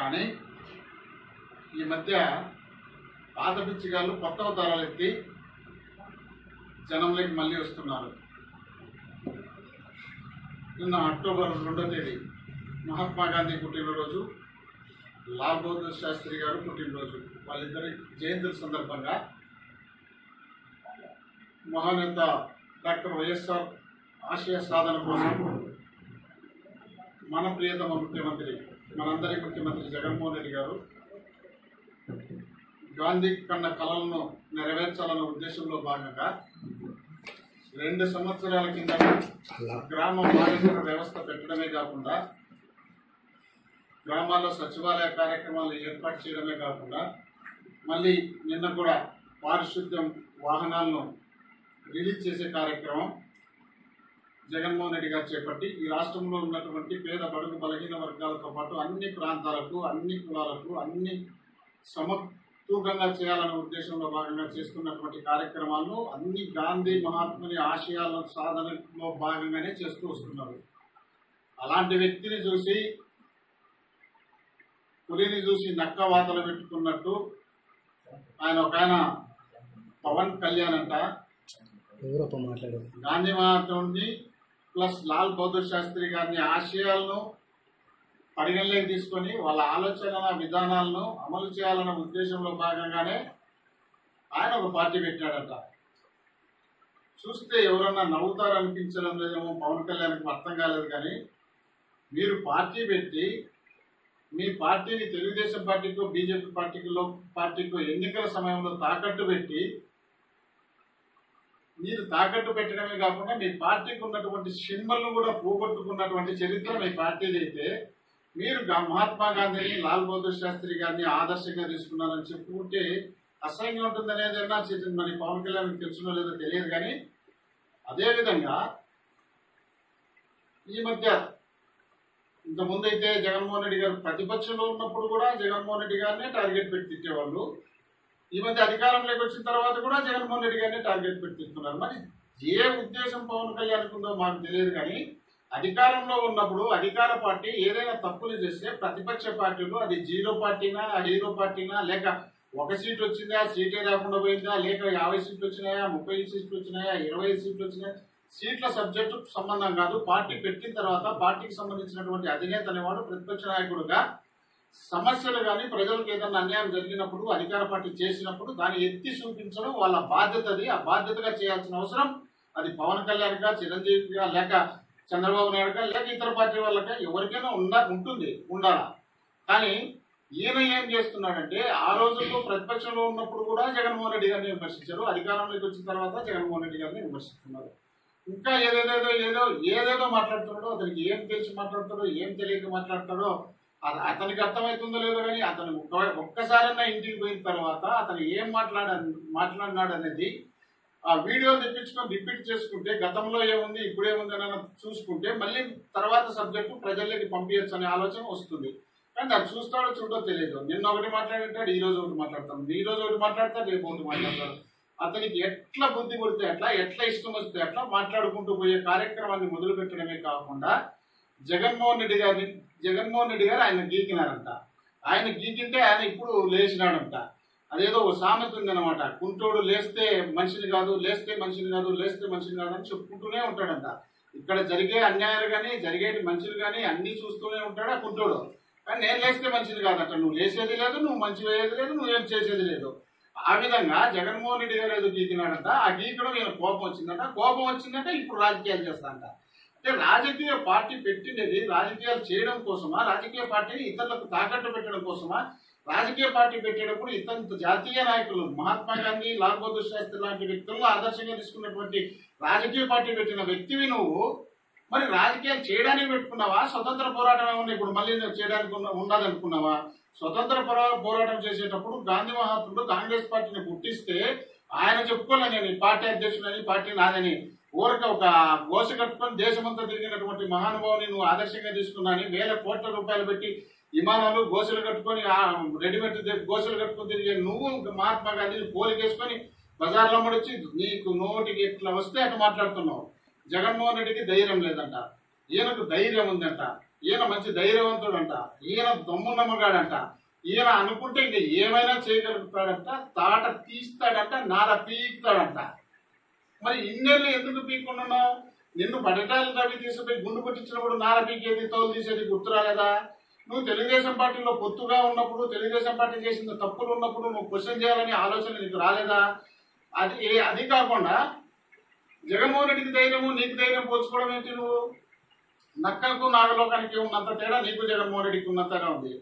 కానీ ఈ మధ్య పాత పిచ్చిగాళ్ళు కొత్త అవతారాలు ఎత్తి జనంలోకి మళ్ళీ వస్తున్నారు. నిన్న అక్టోబర్ రెండో తేదీ మహాత్మా గాంధీ పుట్టినరోజు లాల్ బహదూర్ శాస్త్రి గారు పుట్టినరోజు. వాళ్ళిద్దరి జయంతుల సందర్భంగా మహానేత డాక్టర్ వైఎస్ఆర్ ఆశయ సాధన కోసం మన ప్రియతమ ముఖ్యమంత్రి మనందరి ముఖ్యమంత్రి జగన్మోహన్ రెడ్డి గారు. గాంధీ కన్న కళలను నెరవేర్చాలన్న ఉద్దేశంలో భాగంగా రెండు సంవత్సరాల కింద గ్రామ వాలంటీర్ వ్యవస్థ పెట్టడమే కాకుండా గ్రామాల్లో సచివాలయ కార్యక్రమాలు ఏర్పాటు చేయడమే కాకుండా మళ్ళీ నిన్న కూడా పారిశుద్ధ్యం వాహనాలను రిలీజ్ చేసే కార్యక్రమం జగన్మోహన్ రెడ్డి గారు చేపట్టి ఈ రాష్ట్రంలో ఉన్నటువంటి పేద బడుగు బలహీన వర్గాలతో పాటు అన్ని ప్రాంతాలకు అన్ని కులాలకు అన్ని సమతూకంగా చేయాలనే ఉద్దేశంలో భాగంగా చేస్తున్నటువంటి కార్యక్రమాలను అన్ని గాంధీ మహాత్ముని ఆశయాల సాధనలో భాగంగానే చేస్తూ వస్తున్నారు. అలాంటి వ్యక్తిని చూసి పులిని చూసి నక్క వాతలు పెట్టుకున్నట్టు ఆయన ఒక ఆయన పవన్ కళ్యాణ్ అంట. గాంధీ మహాత్ముడిని ప్లస్ లాల్ బహదూర్ శాస్త్రి గారిని ఆశయాలను పరిగణలోకి తీసుకొని వాళ్ళ ఆలోచన విధానాలను అమలు చేయాలన్న ఉద్దేశంలో భాగంగానే ఆయన ఒక పార్టీ పెట్టాడట. చూస్తే ఎవరన్నా నవ్వుతారు అనిపించడం లేదేమో పవన్ కళ్యాణ్కి అర్థం కాలేదు కానీ మీరు పార్టీ పెట్టి మీ పార్టీని తెలుగుదేశం పార్టీకో బీజేపీ పార్టీలో పార్టీకో ఎన్నికల సమయంలో తాకట్టు పెట్టి మీరు తాకట్టు పెట్టడమే కాకుండా మీ పార్టీకి ఉన్నటువంటి సింబల్ను కూడా పోగొట్టుకున్నటువంటి చరిత్ర మీ పార్టీది అయితే మీరు మహాత్మా గాంధీని లాల్ బహదూర్ శాస్త్రి గారిని ఆదర్శంగా తీసుకున్నారని చెప్పుకుంటే అసహ్యంగా ఉంటుంది అనేది అన్నా మరి పవన్ కళ్యాణ్ తెలుసునో లేదో తెలియదు కానీ అదేవిధంగా ఈ మధ్య ఇంతకుముందు అయితే జగన్మోహన్ రెడ్డి గారు ప్రతిపక్షంలో ఉన్నప్పుడు కూడా జగన్మోహన్ రెడ్డి గారినే టార్గెట్ పెట్టి తిట్టేవాళ్ళు. ఈ మధ్య అధికారంలోకి వచ్చిన తర్వాత కూడా జగన్మోహన్ రెడ్డి గారిని టార్గెట్ పెట్టిస్తున్నారు మరి ఏ ఉద్దేశం పవన్ కళ్యాణ్ ఉందో మాకు తెలియదు కానీ అధికారంలో ఉన్నప్పుడు అధికార పార్టీ ఏదైనా తప్పులు చేస్తే ప్రతిపక్ష పార్టీలు అది జీరో పార్టీనా హీరో పార్టీనా లేక ఒక సీట్ వచ్చిందా సీటే రాకుండా పోయిందా లేక యాభై సీట్లు వచ్చినాయా ముప్పై సీట్లు వచ్చినాయా ఇరవై సీట్లు వచ్చినాయా సీట్ల సబ్జెక్టు సంబంధం కాదు. పార్టీ పెట్టిన తర్వాత పార్టీకి సంబంధించినటువంటి అధినేత అనేవాడు ప్రతిపక్ష నాయకుడుగా సమస్యలు కానీ ప్రజలకు ఏదైనా అన్యాయం జరిగినప్పుడు అధికార పార్టీ చేసినప్పుడు దాన్ని ఎత్తి చూపించడం వాళ్ళ బాధ్యత అది. ఆ బాధ్యతగా చేయాల్సిన అవసరం అది పవన్ కళ్యాణ్గా చిరంజీవిగా లేక చంద్రబాబు నాయుడుగా లేక ఇతర పార్టీ వాళ్ళగా ఎవరికైనా ఉండ ఉంటుంది ఉండాలా? కానీ ఈయన ఏం చేస్తున్నాడంటే ఆ రోజుల్లో ప్రతిపక్షంలో ఉన్నప్పుడు కూడా జగన్మోహన్ రెడ్డి గారిని విమర్శించారు. అధికారంలోకి వచ్చిన తర్వాత జగన్మోహన్ రెడ్డి గారిని విమర్శిస్తున్నారు. ఇంకా ఏదేదేదో ఏదో ఏదేదో మాట్లాడుతున్నాడో అతనికి ఏం తెలిసి మాట్లాడతాడో ఏం తెలియక మాట్లాడతాడో అతనికి అర్థమవుతుందో లేదో కానీ అతను ఒక ఒక్కసారైనా ఇంటికి పోయిన తర్వాత అతను ఏం మాట్లాడ మాట్లాడినాడు అనేది ఆ వీడియో తెప్పించుకొని రిపీట్ చేసుకుంటే గతంలో ఏముంది ఇప్పుడు ఏముంది అని చూసుకుంటే మళ్ళీ తర్వాత సబ్జెక్టు ప్రజల్లోకి పంపించచ్చు అనే ఆలోచన వస్తుంది. కానీ అది చూస్తాడో చూడో తెలియదు. నిన్న ఒకటి మాట్లాడేటాడు ఈ రోజు ఒకటి మాట్లాడతాం. ఈ రోజు ఒకటి మాట్లాడతాడు రేపు ఒకటి మాట్లాడతాడు. అతనికి ఎట్లా బుద్ధి కొడితే అట్లా ఎట్లా ఇష్టం వస్తే అట్లా మాట్లాడుకుంటూ పోయే కార్యక్రమాన్ని మొదలు పెట్టడమే కాకుండా జగన్మోహన్ రెడ్డి గారిని జగన్మోహన్ రెడ్డి గారు ఆయన గీకినారంట. ఆయన గీకింటే ఆయన ఇప్పుడు లేచినాడంట. అదేదో ఒక సామెత ఉందన్నమాట. కుంటోడు లేస్తే మనిషిని కాదు లేస్తే మనిషిని కాదు లేస్తే మనిషిని కాదు అని చెప్పుకుంటూనే ఉంటాడంట. ఇక్కడ జరిగే అన్యాయాలు కానీ జరిగేటి మనుషులు కానీ అన్నీ చూస్తూనే ఉంటాడు ఆ కుంటోడు? కానీ నేను లేస్తే మంచిది కాదట. నువ్వు లేచేది లేదు నువ్వు మంచి వేయేది లేదు నువ్వేం చేసేది లేదు. ఆ విధంగా జగన్మోహన్ రెడ్డి గారు ఏదో గీకినాడంట. ఆ గీకడం నేను కోపం వచ్చిందంట. కోపం వచ్చిందంటే ఇప్పుడు రాజకీయాలు చేస్తాడంట. అంటే రాజకీయ పార్టీ పెట్టినది రాజకీయాలు చేయడం కోసమా? రాజకీయ పార్టీని ఇతరులకు తాకట్టు పెట్టడం కోసమా? రాజకీయ పార్టీ పెట్టేటప్పుడు ఇతంత జాతీయ నాయకులు మహాత్మా గాంధీ లాల్ బహదూర్ శాస్త్రి లాంటి వ్యక్తులను ఆదర్శంగా తీసుకున్నటువంటి రాజకీయ పార్టీ పెట్టిన వ్యక్తివి నువ్వు. మరి రాజకీయాలు చేయడానికి పెట్టుకున్నావా? స్వతంత్ర పోరాటం ఏమన్నా ఇప్పుడు మళ్ళీ చేయడానికి ఉండాలనుకున్నావా? స్వతంత్ర పోరా- పోరాటం చేసేటప్పుడు గాంధీ మహాత్ముడు కాంగ్రెస్ పార్టీని పుట్టిస్తే ఆయన చెప్పుకోలే నేను ఈ పార్టీ అధ్యక్షుడని పార్టీ నాదని. ఊరక ఒక గోస కట్టుకొని దేశమంతా తిరిగినటువంటి మహానుభావుని నువ్వు ఆదర్శంగా తీసుకున్నాను వేల కోట్ల రూపాయలు పెట్టి విమానాలు గోసలు కట్టుకొని రెడీమేడ్ ది- గోసలు కట్టుకొని తిరిగే నువ్వు మహాత్మా గాంధీని పోలికేసుకొని బజార్లో అమ్మడొచ్చి నీకు నోటికి ఎట్లా వస్తే అటు మాట్లాడుతున్నావు. జగన్మోహన్ రెడ్డికి ధైర్యం లేదంట. ఈయనకు ధైర్యం ఉందంట. ఈయన మంచి ధైర్యవంతుడంట. ఈయన దమ్మున్నమ్మగాడంట ఈయన అనుకుంటే ఇంకా ఏమైనా చేయగలుగుతాడంట తాట తీస్తాడంట నార పీకుతాడంట. మరి ఇన్నేళ్ళు ఎందుకు పీకున్నావు నిన్ను పడటాలు తవ్వి తీసుకుపోయి గుండు కొట్టించినప్పుడు నార పీకేది తోలు తీసేది గుర్తు రాలేదా నువ్వు తెలుగుదేశం పార్టీలో పొత్తుగా ఉన్నప్పుడు తెలుగుదేశం పార్టీ చేసిన తప్పులు ఉన్నప్పుడు నువ్వు క్వశ్చన్ చేయాలని ఆలోచన నీకు రాలేదా? అది అది కాకుండా జగన్మోహన్ రెడ్డికి ధైర్యము నీకు ధైర్యం పోల్చుకోవడం ఏంటి నువ్వు? నక్కకు నాగలోకానికి ఉన్నంత తేడా నీకు జగన్మోహన్ రెడ్డికి ఉన్నంతగా ఉంది.